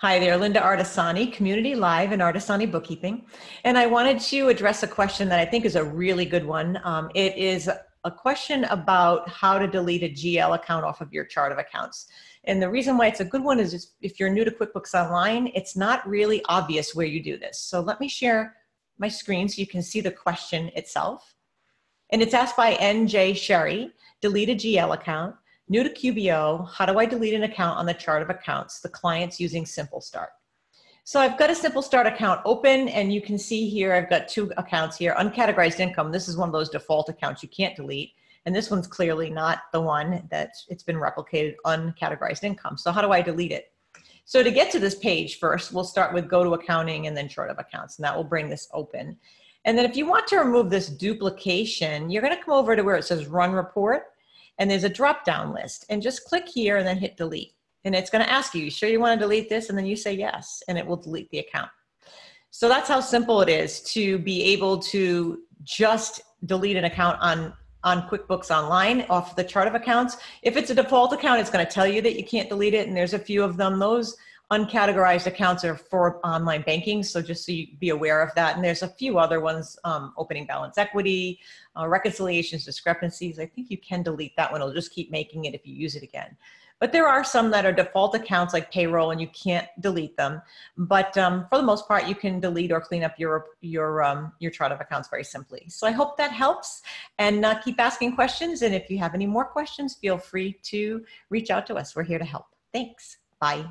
Hi there, Linda Artesani, Community Live and Artesani Bookkeeping. And I wanted to address a question that I think is a really good one. Um, it is a question about how to delete a GL account off of your chart of accounts. And the reason why it's a good one is if you're new to QuickBooks Online, it's not really obvious where you do this. So let me share my screen so you can see the question itself. And it's asked by NJ Sherry, delete a GL account. New to QBO, how do I delete an account on the chart of accounts? The client's using Simple Start. So I've got a Simple Start account open and you can see here, I've got two accounts here. Uncategorized income, this is one of those default accounts you can't delete. And this one's clearly not the one that it's been replicated uncategorized income. So how do I delete it? So to get to this page first, we'll start with go to accounting and then chart of accounts and that will bring this open. And then if you want to remove this duplication, you're gonna come over to where it says run report and there's a drop down list and just click here and then hit delete. And it's going to ask you, you sure you want to delete this? And then you say yes, and it will delete the account. So that's how simple it is to be able to just delete an account on on QuickBooks Online off the chart of accounts. If it's a default account, it's going to tell you that you can't delete it, and there's a few of them. Those uncategorized accounts are for online banking, so just so you be aware of that. And there's a few other ones, um, opening balance equity, uh, reconciliations, discrepancies. I think you can delete that one. It'll just keep making it if you use it again. But there are some that are default accounts like payroll and you can't delete them. But um, for the most part, you can delete or clean up your, your, um, your chart of accounts very simply. So I hope that helps and uh, keep asking questions. And if you have any more questions, feel free to reach out to us. We're here to help. Thanks. Bye.